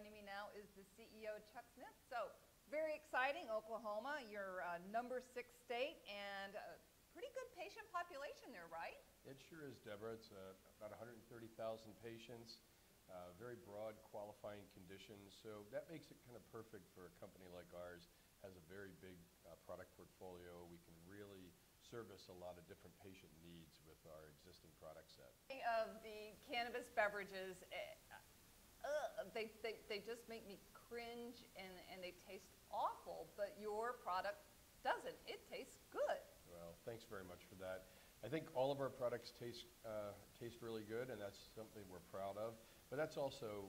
Joining me now is the CEO, Chuck Smith. So, very exciting, Oklahoma, your uh, number six state, and a pretty good patient population there, right? It sure is, Deborah. It's uh, about 130,000 patients, uh, very broad qualifying conditions. So that makes it kind of perfect for a company like ours. Has a very big uh, product portfolio. We can really service a lot of different patient needs with our existing product set. Of the cannabis beverages, eh, they, they, they just make me cringe and, and they taste awful, but your product doesn't. It tastes good. Well, thanks very much for that. I think all of our products taste, uh, taste really good, and that's something we're proud of. But that's also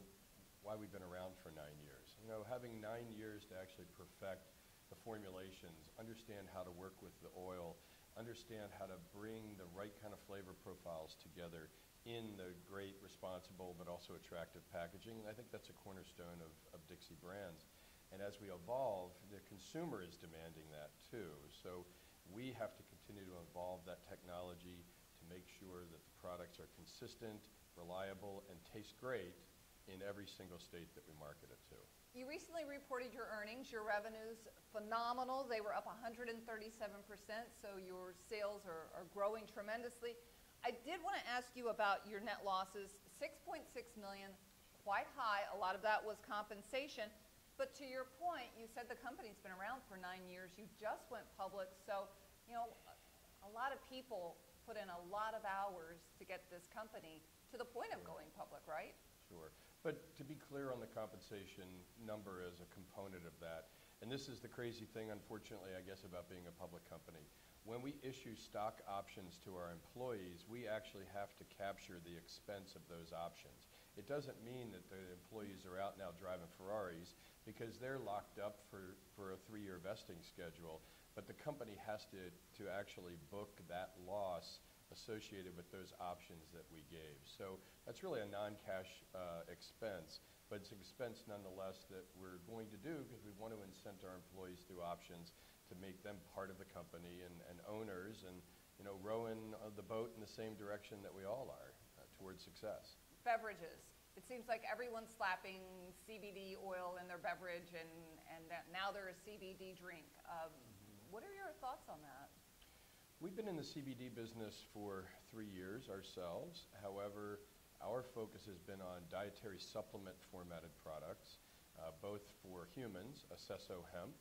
why we've been around for nine years. You know, having nine years to actually perfect the formulations, understand how to work with the oil, understand how to bring the right kind of flavor profiles together in the great, responsible, but also attractive packaging. And I think that's a cornerstone of, of Dixie brands. And as we evolve, the consumer is demanding that too. So we have to continue to evolve that technology to make sure that the products are consistent, reliable, and taste great in every single state that we market it to. You recently reported your earnings, your revenues, phenomenal. They were up 137%, so your sales are, are growing tremendously. I did want to ask you about your net losses, 6.6 million, quite high. A lot of that was compensation. But to your point, you said the company's been around for nine years. You just went public. So, you know, a lot of people put in a lot of hours to get this company to the point of going public, right? Sure. But to be clear on the compensation number as a component of that, and this is the crazy thing, unfortunately, I guess, about being a public company. When we issue stock options to our employees, we actually have to capture the expense of those options. It doesn't mean that the employees are out now driving Ferraris because they're locked up for, for a three-year vesting schedule, but the company has to, to actually book that loss associated with those options that we gave. So that's really a non-cash uh, expense, but it's an expense nonetheless that we're going to do because we want to incent our employees through options to make them part of the company and, and owners and you know rowing the boat in the same direction that we all are uh, towards success. Beverages. It seems like everyone's slapping CBD oil in their beverage, and and now they're a CBD drink. Um, mm-hmm. What are your thoughts on that? We've been in the CBD business for three years ourselves. However, our focus has been on dietary supplement formatted products, uh, both for humans, Aceso hemp,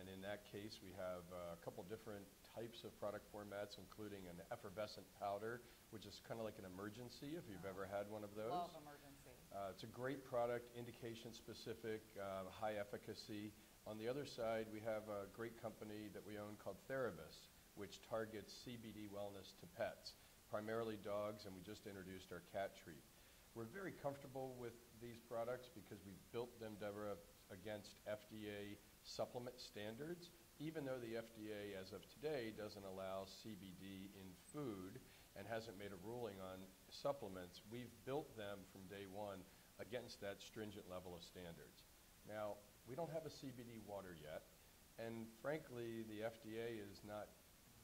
and in that case, we have uh, a couple different types of product formats, including an effervescent powder, which is kind of like an Emergen-C if you've ever had one of those. Love Emergen-C. Uh, it's a great product, indication specific, uh, high efficacy. On the other side, we have a great company that we own called Therabis, which targets CBD wellness to pets, primarily dogs, and we just introduced our cat treat. We're very comfortable with these products because we've built them, Deborah, against FDA supplement standards, even though the FDA, as of today, doesn't allow CBD in food and hasn't made a ruling on supplements, we've built them from day one against that stringent level of standards. Now, we don't have a CBD water yet, and frankly, the FDA is not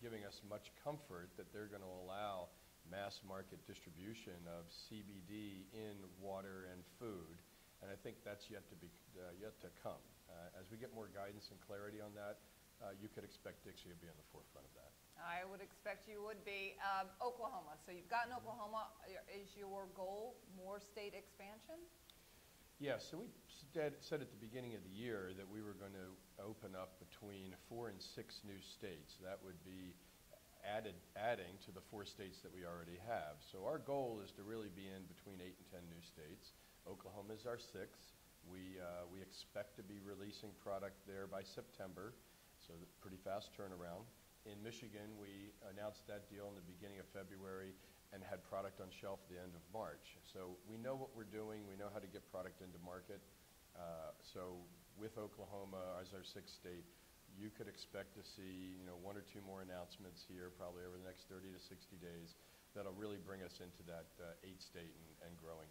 giving us much comfort that they're going to allow mass market distribution of CBD in water and food. And I think that's yet to be uh, yet to come. Uh, as we get more guidance and clarity on that, uh, you could expect Dixie to be on the forefront of that. I would expect you would be. Um, Oklahoma. So you've gotten Oklahoma. Is your goal more state expansion? Yes, so we said, said at the beginning of the year that we were going to open up between four and six new states. That would be added, adding to the four states that we already have. So our goal is to really be in between eight and ten new states. Oklahoma is our sixth. We, uh, we expect to be releasing product there by September, so pretty fast turnaround. In Michigan, we announced that deal in the beginning of February and had product on shelf at the end of March. So we know what we're doing. We know how to get product into market. Uh, so with Oklahoma as our sixth state, you could expect to see you know one or two more announcements here probably over the next 30 to 60 days that'll really bring us into that uh, eight state and, and growing